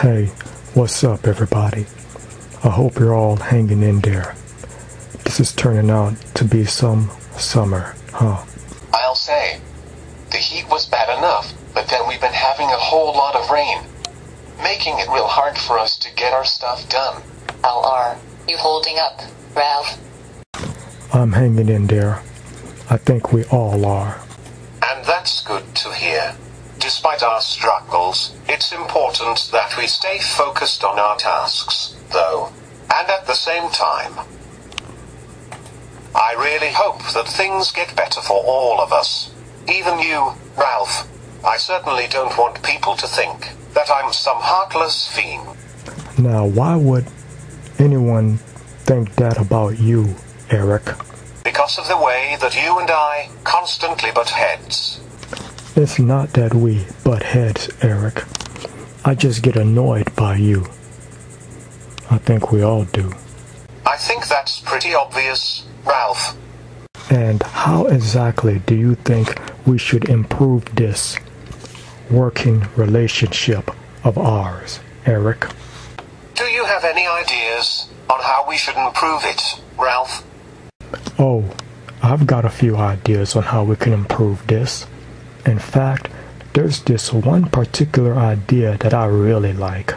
Hey, what's up, everybody? I hope you're all hanging in there. This is turning out to be some summer, huh? I'll say, the heat was bad enough, but then we've been having a whole lot of rain, making it real hard for us to get our stuff done. How are you holding up, Ralph? I'm hanging in there. I think we all are. And that's good to hear. Despite our struggles, it's important that we stay focused on our tasks, though. And at the same time, I really hope that things get better for all of us. Even you, Ralph. I certainly don't want people to think that I'm some heartless fiend. Now, why would anyone think that about you, Eric? Because of the way that you and I constantly butt heads. It's not that we butt heads, Eric. I just get annoyed by you. I think we all do. I think that's pretty obvious, Ralph. And how exactly do you think we should improve this working relationship of ours, Eric? Do you have any ideas on how we should improve it, Ralph? Oh, I've got a few ideas on how we can improve this. In fact, there's this one particular idea that I really like.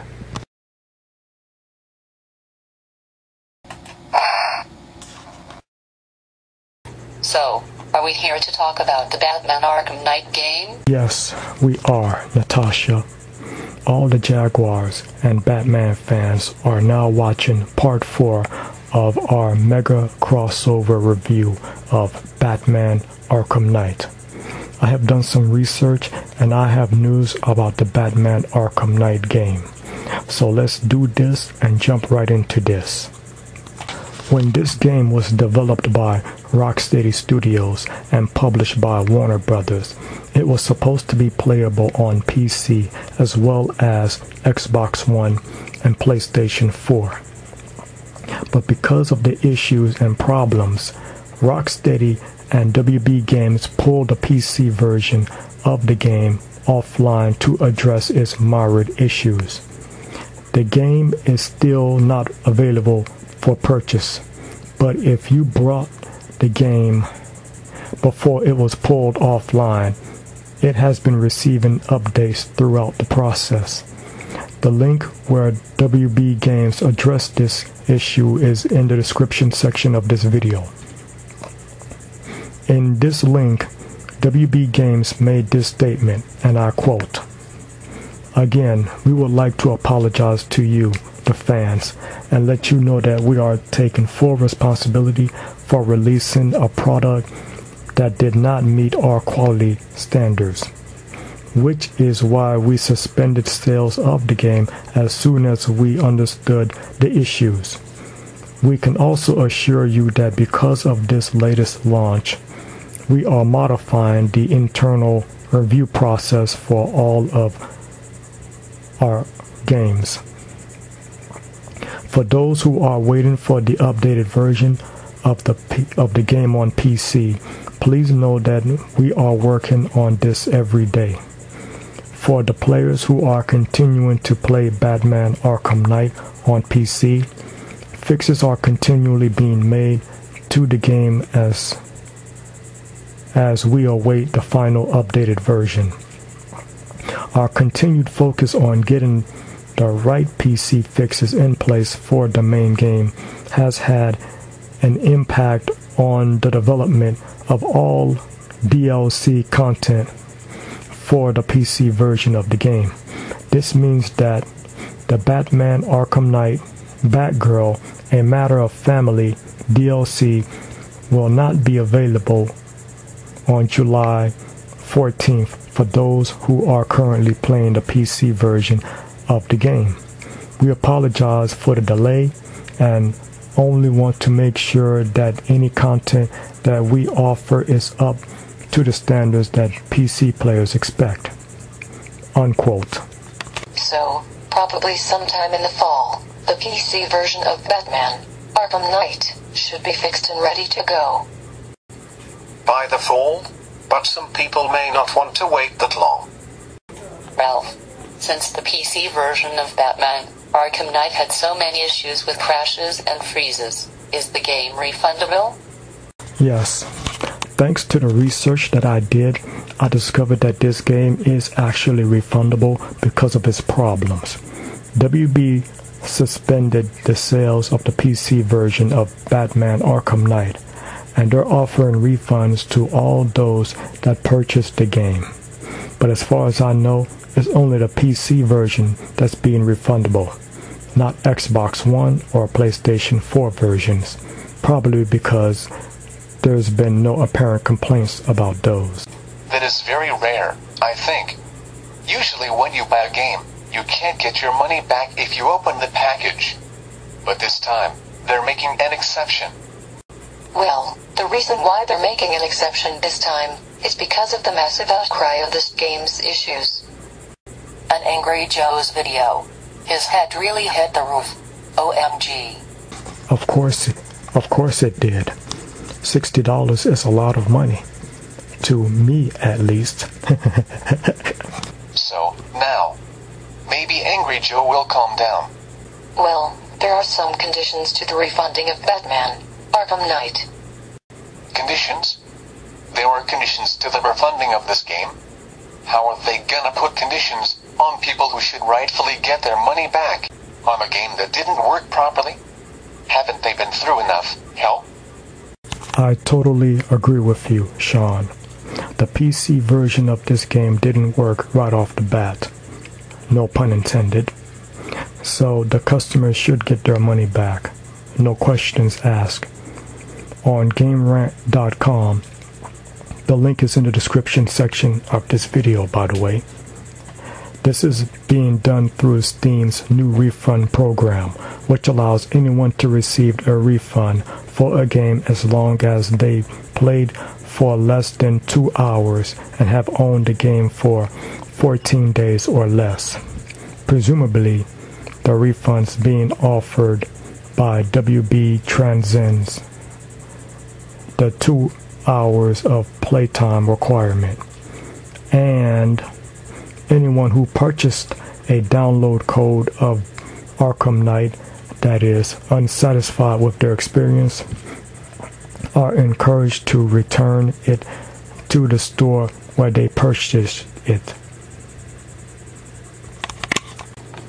So, are we here to talk about the Batman Arkham Knight game? Yes, we are, Natasha. All the Jaguars and Batman fans are now watching part 4 of our mega crossover review of Batman Arkham Knight. I have done some research and I have news about the Batman Arkham Knight game. So let's do this and jump right into this. When this game was developed by Rocksteady Studios and published by Warner Brothers, it was supposed to be playable on PC as well as Xbox One and PlayStation 4. But because of the issues and problems, Rocksteady and WB Games pulled the PC version of the game offline to address its mired issues. The game is still not available for purchase, but if you bought the game before it was pulled offline, it has been receiving updates throughout the process. The link where WB Games addressed this issue is in the description section of this video. In this link, WB Games made this statement, and I quote Again, we would like to apologize to you, the fans, and let you know that we are taking full responsibility for releasing a product that did not meet our quality standards, which is why we suspended sales of the game as soon as we understood the issues. We can also assure you that because of this latest launch, we are modifying the internal review process for all of our games. For those who are waiting for the updated version of the P- of the game on PC, please know that we are working on this every day. For the players who are continuing to play Batman Arkham Knight on PC, fixes are continually being made to the game as as we await the final updated version. Our continued focus on getting the right PC fixes in place for the main game has had an impact on the development of all DLC content for the PC version of the game. This means that the Batman Arkham Knight Batgirl A Matter of Family DLC will not be available on July 14th for those who are currently playing the PC version of the game. We apologize for the delay and only want to make sure that any content that we offer is up to the standards that PC players expect. Unquote. So, probably sometime in the fall, the PC version of Batman Arkham Knight should be fixed and ready to go. By the fall? But some people may not want to wait that long. Ralph, Since the PC version of Batman Arkham Knight had so many issues with crashes and freezes, is the game refundable? Yes. Thanks to the research that I did, I discovered that this game is actually refundable because of its problems. WB suspended the sales of the PC version of Batman Arkham Knight, and they're offering refunds to all those that purchased the game. But as far as I know, it's only the PC version that's being refundable, not Xbox One or PlayStation 4 versions, probably because there's been no apparent complaints about those. That is very rare, I think. Usually when you buy a game, you can't get your money back if you open the package. But this time, they're making an exception. Well, the reason why they're making an exception this time is because of the massive outcry of this game's issues. An Angry Joe's video. His head really hit the roof. OMG. Of course, of course it did. $60 is a lot of money. To me, at least. So, now, maybe Angry Joe will calm down. Well, there are some conditions to the refunding of Batman Arkham Knight. Conditions? There were conditions to the refunding of this game. How are they gonna put conditions on people who should rightfully get their money back on a game that didn't work properly? Haven't they been through enough hell? I totally agree with you, Sean. The PC version of this game didn't work right off the bat. No pun intended. So the customers should get their money back. No questions asked. On GameRant.com, the link is in the description section of this video, by the way. This is being done through Steam's new refund program, which allows anyone to receive a refund for a game as long as they played for less than two hours and have owned the game for 14 days or less. Presumably, the refunds being offered by WB transcends the two hours of playtime requirement. And anyone who purchased a download code of Arkham Knight that is unsatisfied with their experience are encouraged to return it to the store where they purchased it.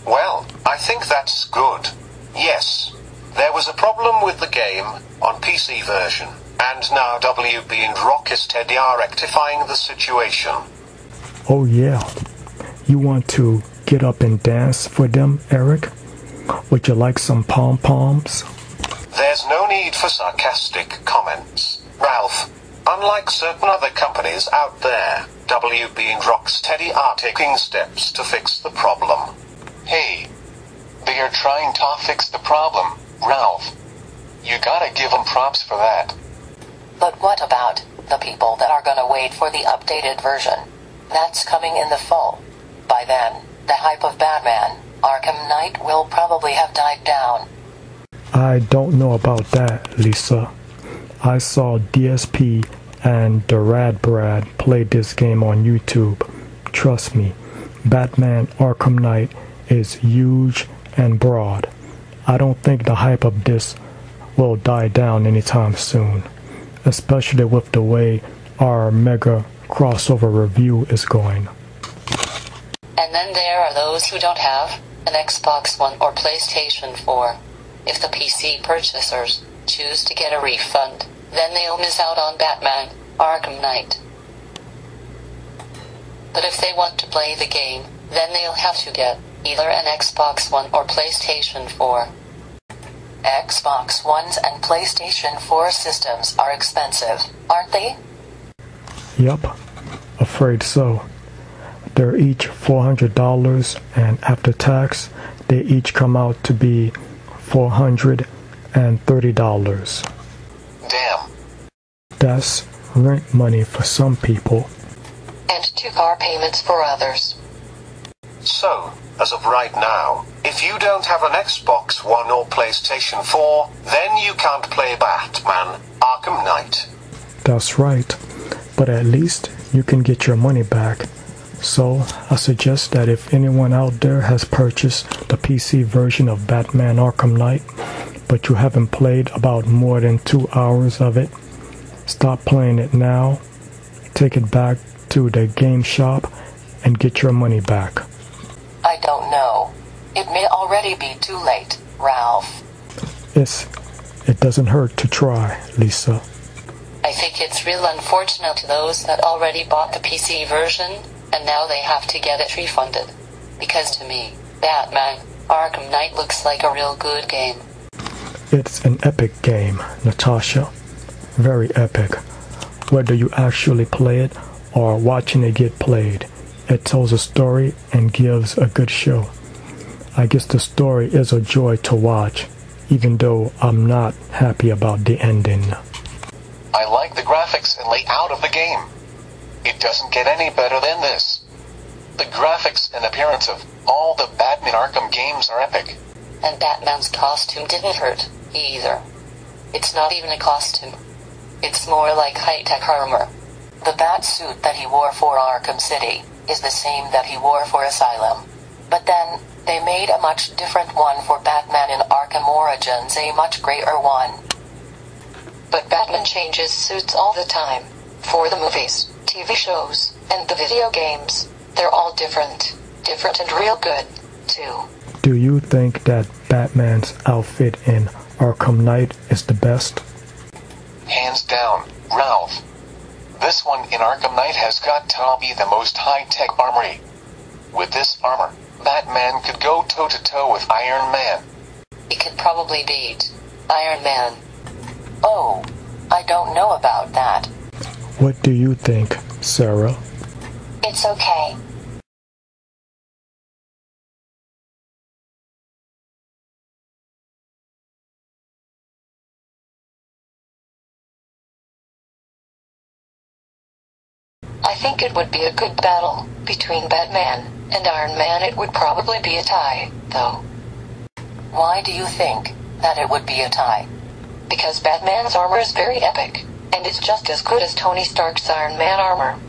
Well, I think that's good. Yes, there was a problem with the game on PC version, and now WB and Rocksteady are rectifying the situation. Oh, yeah. You want to get up and dance for them, Eric? Would you like some pom poms? There's no need for sarcastic comments. Ralph, unlike certain other companies out there, WB and Rocksteady are taking steps to fix the problem. Hey, they are trying to fix the problem, Ralph. You gotta give them props for that. But what about the people that are gonna wait for the updated version? That's coming in the fall. By then, the hype of Batman Arkham Knight will probably have died down. I don't know about that, Lisa. I saw DSP and the Rad Brad play this game on YouTube. Trust me, Batman Arkham Knight is huge and broad. I don't think the hype of this will die down anytime soon, especially with the way our mega crossover review is going. And then there are those who don't have an Xbox One or PlayStation 4. If the PC purchasers choose to get a refund, then they'll miss out on Batman Arkham Knight. But if they want to play the game, then they'll have to get either an Xbox One or PlayStation 4. Xbox Ones and PlayStation 4 systems are expensive, aren't they? Yep, afraid so. They're each $400, and after tax, they each come out to be $430. Damn. That's rent money for some people. And two car payments for others. So, as of right now, if you don't have an Xbox One or PlayStation 4, then you can't play Batman Arkham Knight. That's right. But at least you can get your money back. So, I suggest that if anyone out there has purchased the PC version of Batman Arkham Knight, but you haven't played about more than two hours of it, stop playing it now, take it back to the game shop, and get your money back. I don't know. It may already be too late, Ralph. Yes, it doesn't hurt to try, Lisa. I think it's real unfortunate to those that already bought the PC version and now they have to get it refunded. Because to me, Batman Arkham Knight looks like a real good game. It's an epic game, Natasha. Very epic. Whether you actually play it or watching it get played, it tells a story and gives a good show. I guess the story is a joy to watch, even though I'm not happy about the ending. I like the graphics and layout of the game. It doesn't get any better than this. The graphics and appearance of all the Batman Arkham games are epic. And Batman's costume didn't hurt, either. It's not even a costume. It's more like high-tech armor. The bat suit that he wore for Arkham City is the same that he wore for Asylum. But then, they made a much different one for Batman in Arkham Origins, a much greater one. But Batman changes suits all the time. For the movies, TV shows, and the video games, they're all different. Different and real good, too. Do you think that Batman's outfit in Arkham Knight is the best? Hands down, Ralph. This one in Arkham Knight has got to be the most high-tech armory. With this armor, Batman could go toe-to-toe with Iron Man. He could probably beat Iron Man. Oh, I don't know about that. What do you think, Sarah? It's okay. I think it would be a good battle between Batman and Iron Man. It would probably be a tie, though. Why do you think that it would be a tie? Because Batman's armor is very epic, and it's just as good as Tony Stark's Iron Man armor.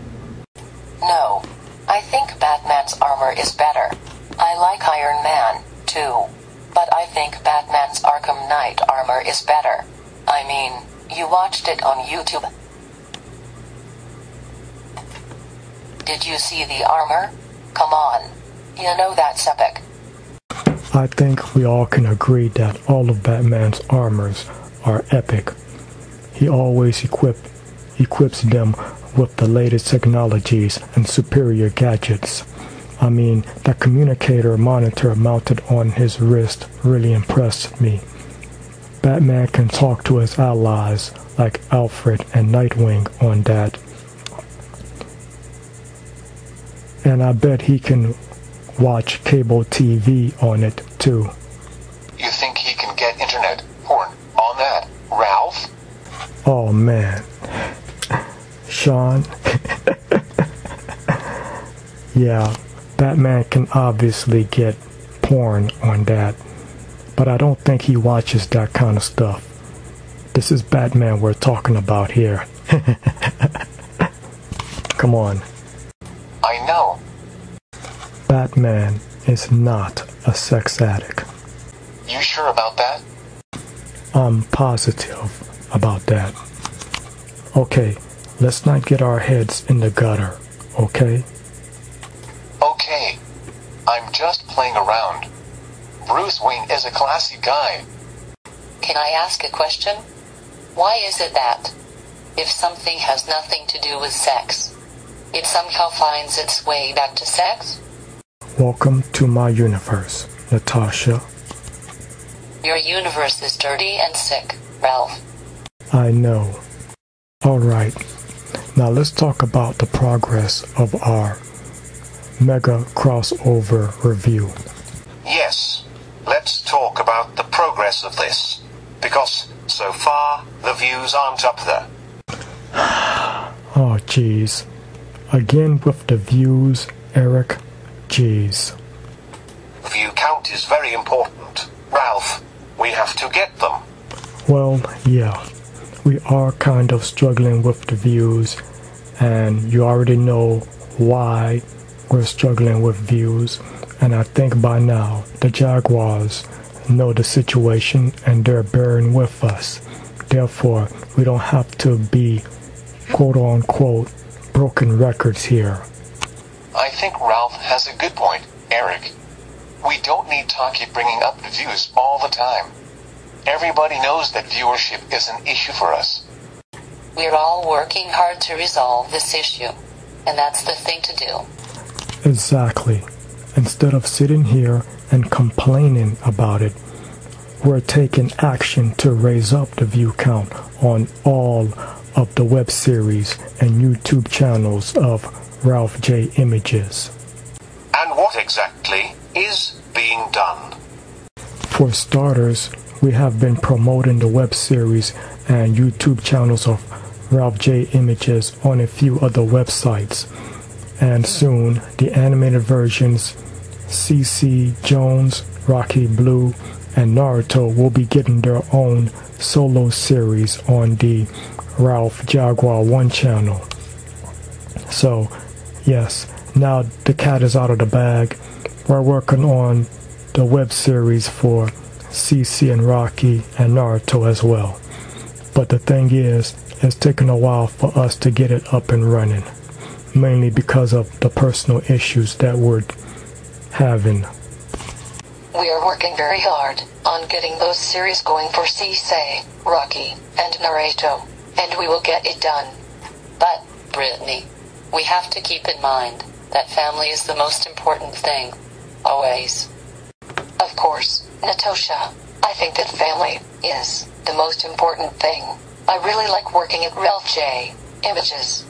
No, I think Batman's armor is better. I like Iron Man, too. But I think Batman's Arkham Knight armor is better. I mean, you watched it on YouTube. Did you see the armor? Come on. You know that's epic. I think we all can agree that all of Batman's armors are epic. He always equip, equips them with the latest technologies and superior gadgets. I mean, that communicator monitor mounted on his wrist really impressed me. Batman can talk to his allies like Alfred and Nightwing on that. And I bet he can watch cable TV on it too. You think he can get internet porn on that, Ralph? Oh man. Sean. yeah, Batman can obviously get porn on that, but I don't think he watches that kind of stuff. This is Batman we're talking about here. Come on. I know. Batman is not a sex addict. You sure about that? I'm positive about that. Okay, let's not get our heads in the gutter, okay? Okay. I'm just playing around. Bruce Wayne is a classy guy. Can I ask a question? Why is it that, if something has nothing to do with sex, it somehow finds its way back to sex? Welcome to my universe, Natasha. Your universe is dirty and sick, Ralph. I know. Alright, now let's talk about the progress of our mega crossover review. Yes. Let's talk about the progress of this. Because, so far, the views aren't up there. Oh, jeez. Again with the views, Eric. Jeez. View count is very important. Ralph, we have to get them. Well, yeah. We are kind of struggling with the views, and you already know why we're struggling with views, and I think by now the Jaguars know the situation and they're bearing with us. Therefore, we don't have to be quote unquote broken records here. I think Ralph has a good point, Eric. We don't need to keep bringing up the views all the time. Everybody knows that viewership is an issue for us. We're all working hard to resolve this issue, and that's the thing to do. Exactly. Instead of sitting here and complaining about it, we're taking action to raise up the view count on all of the web series and YouTube channels of Ralph J. Images. And what exactly is being done? For starters, we have been promoting the web series and YouTube channels of Ralph J. Images on a few other websites. And soon, the animated versions CC Jones, Rocky Blue, and Naruto will be getting their own solo series on the Ralph Jaguar 1 channel. So, yes, now the cat is out of the bag. We're working on the web series for CC and Rocky and Naruto as well. But the thing is, it's taken a while for us to get it up and running, mainly because of the personal issues that we're having. We are working very hard on getting those series going for CC, Rocky, and Naruto, and we will get it done. But, Brittany, we have to keep in mind that family is the most important thing. Always. Of course, Natasha. I think that family is the most important thing. I really like working at Ralph J. Images.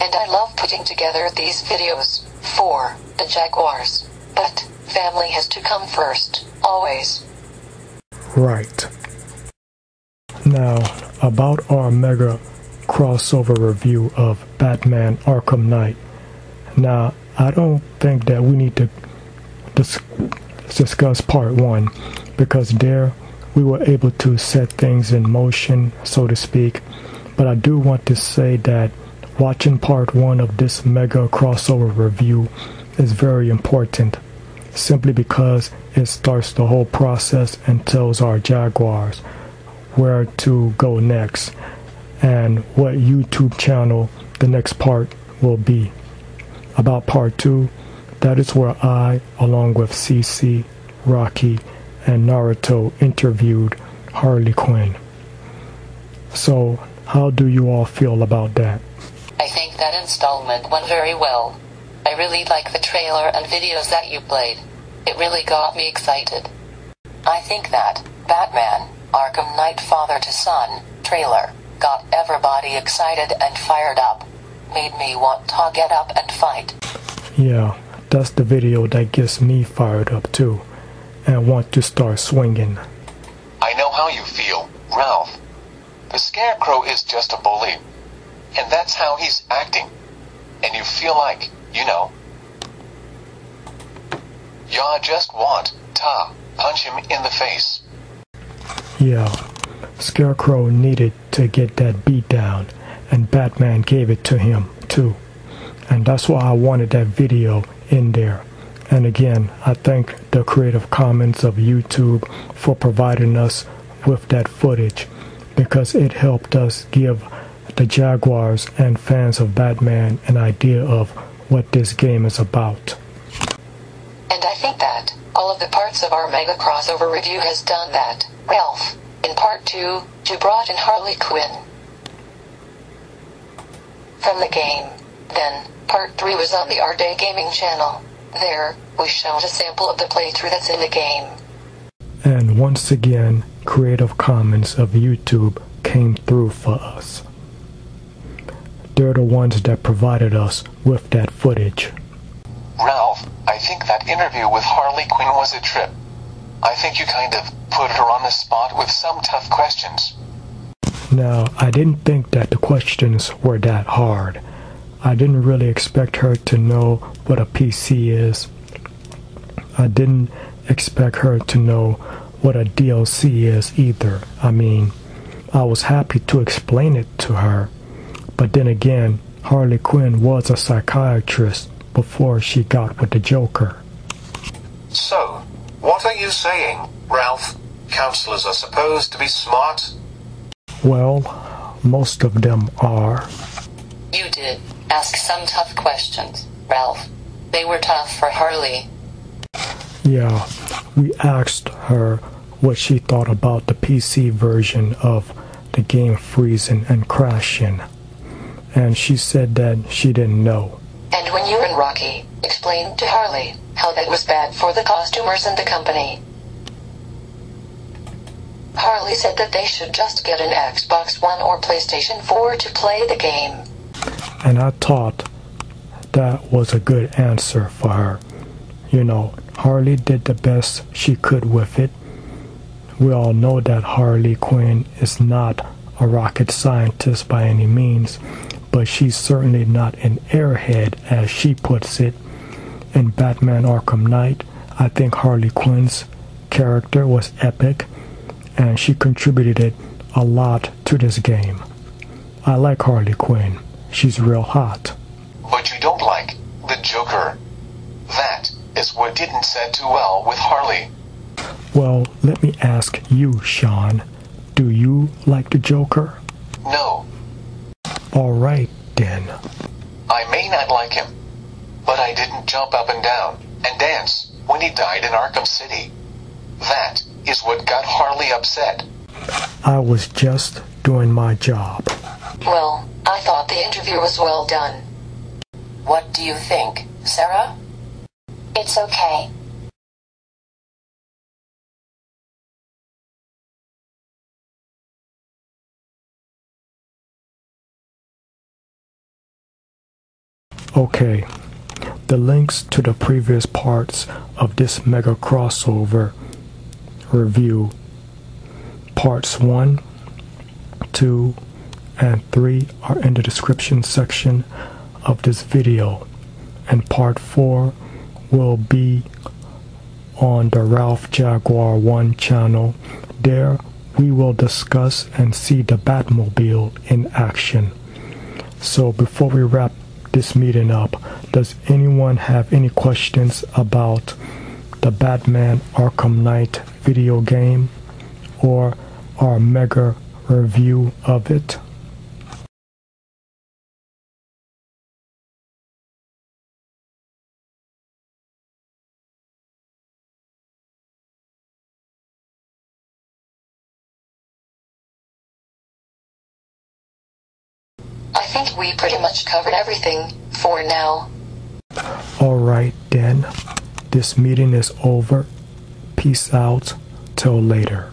And I love putting together these videos for the Jaguars. But family has to come first, always. Right. Now, about our mega crossover review of Batman Arkham Knight. Now, I don't think that we need to dis- discuss part one because there we were able to set things in motion, so to speak. But I do want to say that watching part one of this mega crossover review is very important simply because it starts the whole process and tells our Jaguars where to go next and what YouTube channel the next part will be. About part two, that is where I, along with CC, Rocky, and Naruto, interviewed Harley Quinn. So, how do you all feel about that? I think that installment went very well. I really like the trailer and videos that you played. It really got me excited. I think that Batman, Arkham Knight Father to Son trailer got everybody excited and fired up. Made me want to get up and fight. Yeah, that's the video that gets me fired up too, and want to start swinging. I know how you feel, Ralph. The Scarecrow is just a bully. And that's how he's acting. And you feel like, you know, you just want to punch him in the face. Yeah, Scarecrow needed to get that beat down, and Batman gave it to him too. And that's why I wanted that video in there. And again, I thank the Creative Commons of YouTube for providing us with that footage because it helped us give the Jaguars and fans of Batman an idea of what this game is about. And I think that all of the parts of our mega crossover review has done that. Ralph, in part 2, you brought in Harley Quinn from the game. Then, part 3 was on the RJ Gaming channel. There, we showed a sample of the playthrough that's in the game. And once again, Creative Commons of YouTube came through for us. They're the ones that provided us with that footage. Ralph, I think that interview with Harley Quinn was a trip. I think you kind of put her on the spot with some tough questions. Now, I didn't think that the questions were that hard. I didn't really expect her to know what a PC is. I didn't expect her to know what a DLC is either. I mean, I was happy to explain it to her. But then again, Harley Quinn was a psychiatrist before she got with the Joker. So, what are you saying, Ralph? Counselors are supposed to be smart? Well, most of them are. You did ask some tough questions, Ralph. They were tough for Harley. Yeah, we asked her what she thought about the PC version of the game freezing and crashing. And she said that she didn't know. And when you and Rocky explained to Harley how that was bad for the costumers and the company, Harley said that they should just get an Xbox One or PlayStation 4 to play the game. And I thought that was a good answer for her. You know, Harley did the best she could with it. We all know that Harley Quinn is not a rocket scientist by any means, but she's certainly not an airhead, as she puts it. In Batman Arkham Knight, I think Harley Quinn's character was epic, and she contributed a lot to this game. I like Harley Quinn. She's real hot. But you don't like the Joker. That is what didn't set too well with Harley. Well, let me ask you, Sean. Do you like the Joker? No, All right, then. I may not like him, but I didn't jump up and down and dance when he died in Arkham City. That is what got Harley upset. I was just doing my job. Well, I thought the interview was well done. What do you think, Sarah? It's okay. Okay, the links to the previous parts of this mega crossover review, parts 1, 2, and 3 are in the description section of this video, and part 4 will be on the Ralph Jaguar 1 channel. There we will discuss and see the Batmobile in action. So before we wrap this meeting up, does anyone have any questions about the Batman Arkham Knight video game or our mega review of it? I think we pretty much covered everything for now. Alright then, this meeting is over. Peace out. Till later.